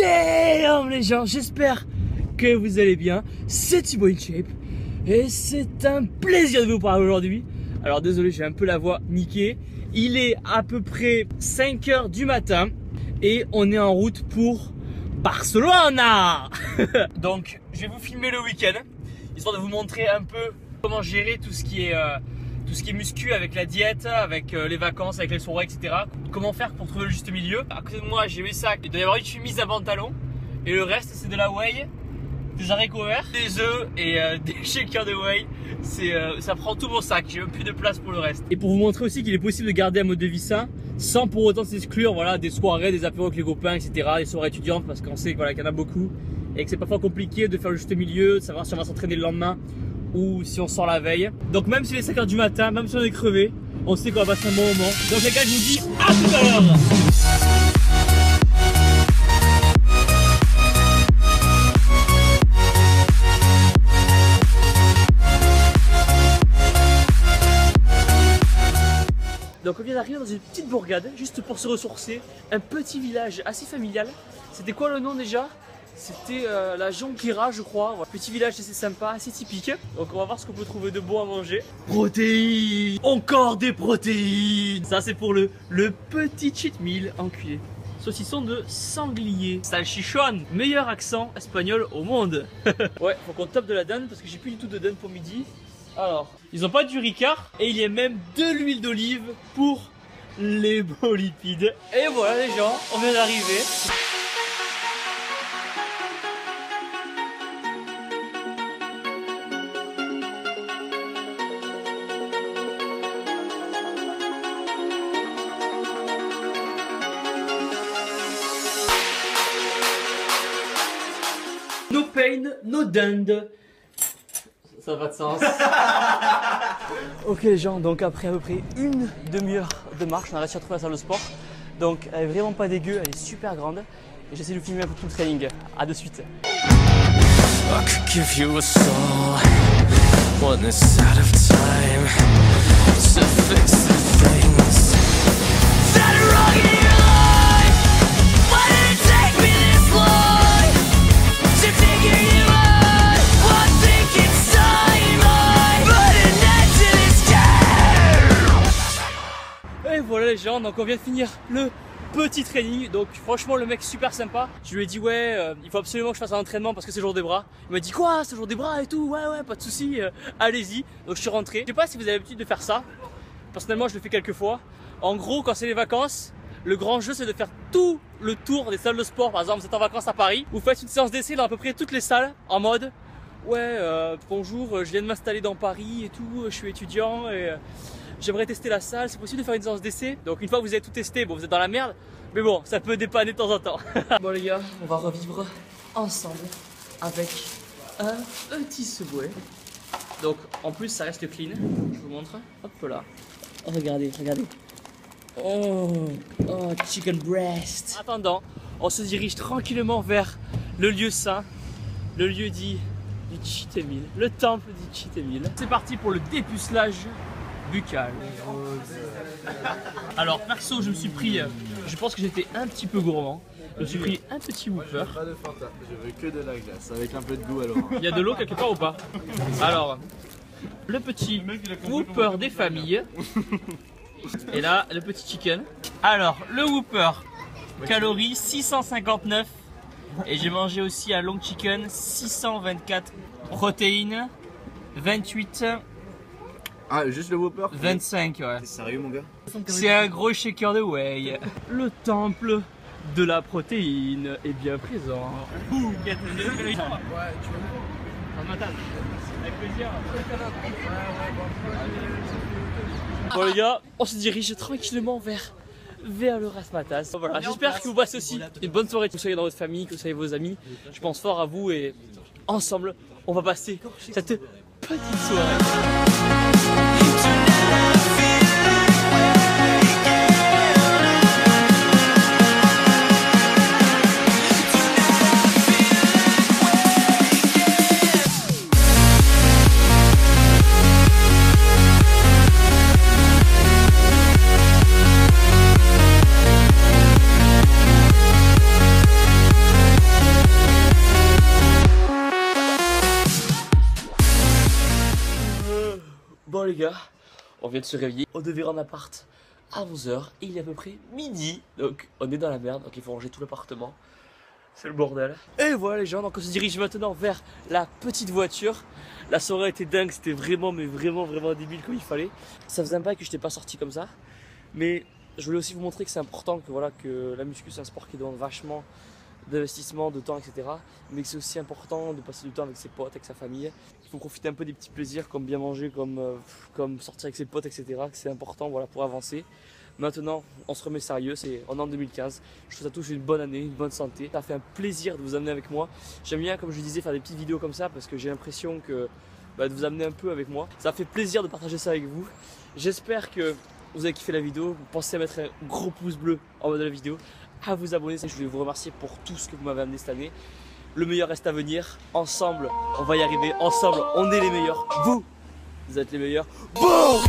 Les gens, j'espère que vous allez bien. C'est Thibaut InShape et c'est un plaisir de vous parler aujourd'hui. Alors désolé, j'ai un peu la voix niquée. Il est à peu près 5 heures du matin et on est en route pour Barcelone. Donc je vais vous filmer le week-end histoire de vous montrer un peu comment gérer tout ce qui est euh, tout ce qui est muscu avec la diète, avec euh, les vacances, avec les soirées, etc. Comment faire pour trouver le juste milieu? À côté de moi, j'ai mes sacs. Il doit y avoir une chemise à pantalon. Et le reste, c'est de la whey, des haricots verts, des œufs et euh, des shakers de whey. C'est, ça prend tout mon sac. J'ai plus de place pour le reste. Et pour vous montrer aussi qu'il est possible de garder un mode de vie sain sans pour autant s'exclure voilà, des soirées, des apéros avec les copains, etc. Des soirées étudiantes parce qu'on sait qu'il y en a beaucoup et que c'est parfois compliqué de faire le juste milieu, de savoir si on va s'entraîner le lendemain ou si on sort la veille. Donc même si c'est 5h du matin, même si on est crevé, on sait qu'on va passer un bon moment. Donc les gars, je vous dis à tout à l'heure Donc on vient d'arriver dans une petite bourgade, juste pour se ressourcer, un petit village assez familial. C'était quoi le nom déjà? C'était euh, la Jonquera, je crois. Petit village assez sympa, assez typique. Donc on va voir ce qu'on peut trouver de bon à manger. Protéines Encore des protéines Ça c'est pour le, le petit cheat meal enculé. Saucisson de sanglier. Salchichon Meilleur accent espagnol au monde. ouais, faut qu'on tape de la dinde parce que j'ai plus du tout de dinde pour midi. Alors, ils ont pas du ricard et il y a même de l'huile d'olive pour les beaux lipides. Et voilà les gens, on vient d'arriver. No pain, no dinde. Ça va de sens. ok les gens, donc après à peu près une demi-heure de marche, on a réussi à trouver la salle de sport. Donc elle est vraiment pas dégueu, elle est super grande. Et j'essaie de filmer un peu tout le training. A de suite. Donc on vient de finir le petit training. Donc franchement le mec super sympa. Je lui ai dit ouais, euh, il faut absolument que je fasse un entraînement parce que c'est jour des bras. Il m'a dit quoi, c'est jour des bras et tout? Ouais ouais, pas de souci, euh, allez-y. Donc je suis rentré. Je sais pas si vous avez l'habitude de faire ça. Personnellement, je le fais quelques fois. En gros, quand c'est les vacances, le grand jeu c'est de faire tout le tour des salles de sport. Par exemple, vous êtes en vacances à Paris, vous faites une séance d'essai dans à peu près toutes les salles en mode ouais, euh, bonjour, je viens de m'installer dans Paris et tout, je suis étudiant et j'aimerais tester la salle, c'est possible de faire une séance d'essai? Donc une fois que vous avez tout testé, bon vous êtes dans la merde, mais bon, ça peut dépanner de temps en temps. bon les gars, on va revivre ensemble avec un petit subway. Donc en plus ça reste clean, je vous montre. Hop là. regardez, regardez. Oh, oh, chicken breast. En attendant, on se dirige tranquillement vers le lieu saint, le lieu dit du cheat meal, le temple du cheat meal. C'est parti pour le dépucelage buccal. Alors perso je me suis pris, je pense que j'étais un petit peu gourmand. Je me suis pris un petit Whooper. Pas de Fanta, je veux que de la glace avec un peu de goût alors. Il y a de l'eau quelque part ou pas? Alors, le petit Whooper des familles. Et là, le petit chicken. Alors, le Whooper, calories 659. Et j'ai mangé aussi un long chicken 624 protéines 28 ah, juste le Whopper 25, ouais. T'es sérieux, mon gars C'est un gros shaker de whey. Le temple de la protéine est bien présent. Ouh, ouais, tu veux Avec plaisir. Bon les gars, on se dirige tranquillement vers vers le Rasmatas. Voilà, j'espère que vous passez aussi une bonne soirée, que vous soyez dans votre famille, que vous soyez vos amis. Je pense fort à vous et ensemble, on va passer cette petite soirée. Les gars, on vient de se réveiller. On devait rendre appart à 11h et il est à peu près midi. Donc on est dans la merde, donc il faut ranger tout l'appartement. C'est le bordel. Et voilà les gens, donc on se dirige maintenant vers la petite voiture. La soirée était dingue, c'était vraiment, mais vraiment, vraiment débile comme il fallait. Ça faisait un bail que je n'étais pas sorti comme ça. Mais je voulais aussi vous montrer que c'est important que, voilà, que la muscu c'est un sport qui demande vachement d'investissement, de temps, etc. Mais c'est aussi important de passer du temps avec ses potes, avec sa famille. Il faut profiter un peu des petits plaisirs comme bien manger, comme, euh, comme sortir avec ses potes, etc. C'est important voilà, pour avancer. Maintenant, on se remet sérieux, c'est en 2015. Je souhaite à tous une bonne année, une bonne santé. Ça fait un plaisir de vous amener avec moi. J'aime bien, comme je disais, faire des petites vidéos comme ça parce que j'ai l'impression que bah, de vous amener un peu avec moi. Ça fait plaisir de partager ça avec vous. J'espère que vous avez kiffé la vidéo. Pensez à mettre un gros pouce bleu en bas de la vidéo, à vous abonner. Je voulais vous remercier pour tout ce que vous m'avez amené cette année. Le meilleur reste à venir. Ensemble, on va y arriver. Ensemble, on est les meilleurs. Vous, vous êtes les meilleurs. Bon